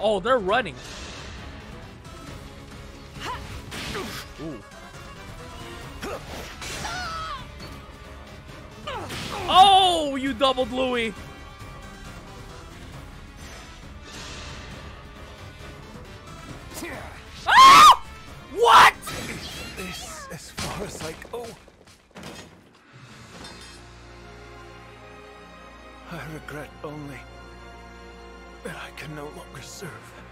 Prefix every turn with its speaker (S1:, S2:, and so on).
S1: Oh, they're running. Ooh. Oh, you doubled Louis. Ah! What?
S2: I regret only that I can no longer serve.